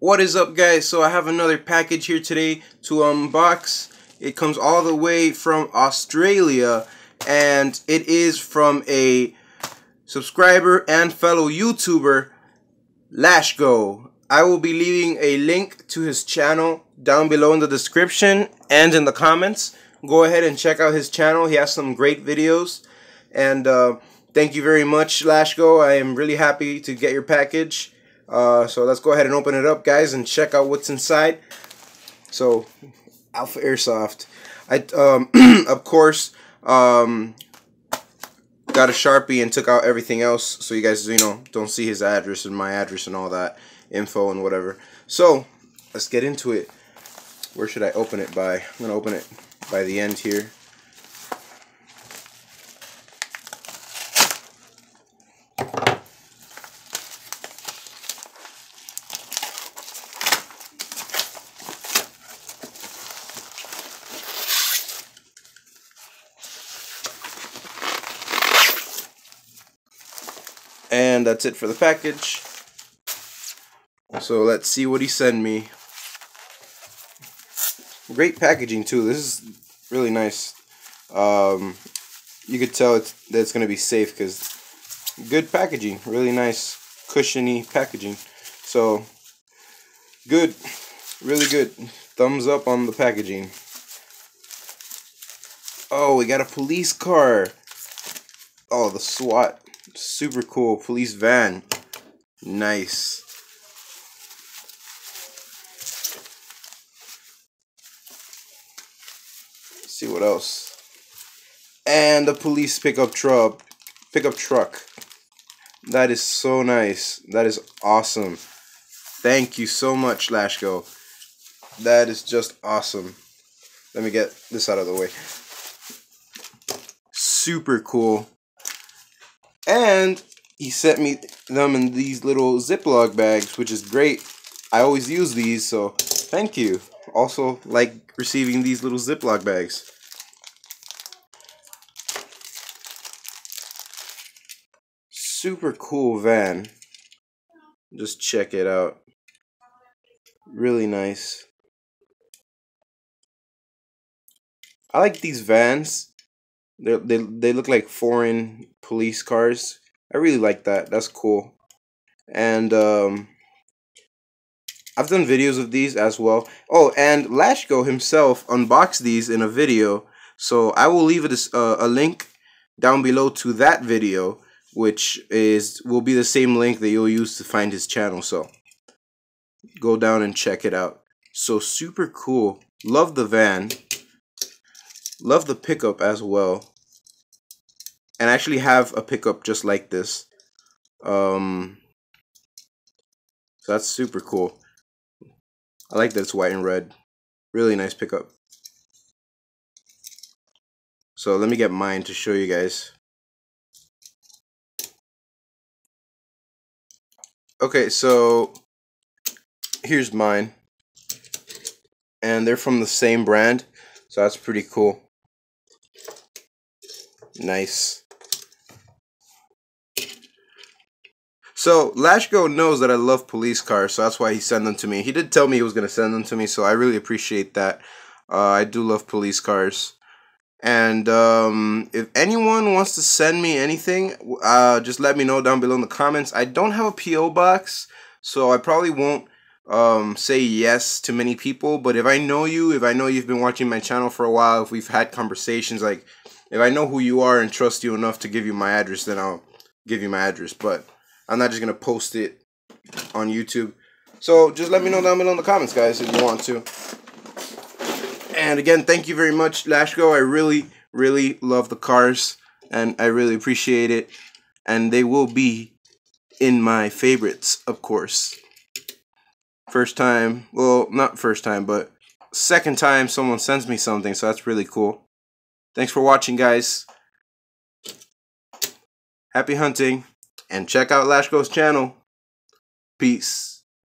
What is up guys? So I have another package here today to unbox. It comes all the way from Australia and it is from a subscriber and fellow YouTuber Lashgo. I will be leaving a link to his channel down below in the description and in the comments. Go ahead and check out his channel. He has some great videos and uh, thank you very much Lashgo. I am really happy to get your package. Uh, so let's go ahead and open it up, guys, and check out what's inside. So, Alpha Airsoft. I, um, of course, um, got a Sharpie and took out everything else so you guys, you know, don't see his address and my address and all that info and whatever. So, let's get into it. Where should I open it by? I'm going to open it by the end here. And that's it for the package. So let's see what he sent me. Great packaging too. This is really nice. Um, you could tell it's, that it's going to be safe because good packaging. Really nice, cushiony packaging. So good. Really good. Thumbs up on the packaging. Oh, we got a police car. Oh, the SWAT Super cool. Police van. Nice. Let's see what else. And the police pickup truck. Pickup truck. That is so nice. That is awesome. Thank you so much, Lashgo. That is just awesome. Let me get this out of the way. Super cool. And he sent me them in these little Ziploc bags, which is great. I always use these, so thank you. Also, like receiving these little Ziploc bags. Super cool van. Just check it out. Really nice. I like these vans they they they look like foreign police cars. I really like that. That's cool. And um, I've done videos of these as well. Oh, and Lashgo himself unboxed these in a video. So I will leave it uh, a link down below to that video, which is will be the same link that you'll use to find his channel. So go down and check it out. So super cool. Love the van. Love the pickup as well and I actually have a pickup just like this. Um, so that's super cool. I like that it's white and red. Really nice pickup. So let me get mine to show you guys. Okay, so here's mine. And they're from the same brand, so that's pretty cool. Nice. So Lashgo knows that I love police cars, so that's why he sent them to me. He did tell me he was gonna send them to me, so I really appreciate that. Uh, I do love police cars. And um, if anyone wants to send me anything, uh, just let me know down below in the comments. I don't have a PO box, so I probably won't um, say yes to many people. But if I know you, if I know you've been watching my channel for a while, if we've had conversations, like if I know who you are and trust you enough to give you my address, then I'll give you my address. But I'm not just gonna post it on YouTube. So just let me know down below in the comments, guys, if you want to. And again, thank you very much, Lashgo. I really, really love the cars, and I really appreciate it. And they will be in my favorites, of course. First time, well, not first time, but second time someone sends me something, so that's really cool. Thanks for watching, guys. Happy hunting and check out Lashgo's channel. Peace.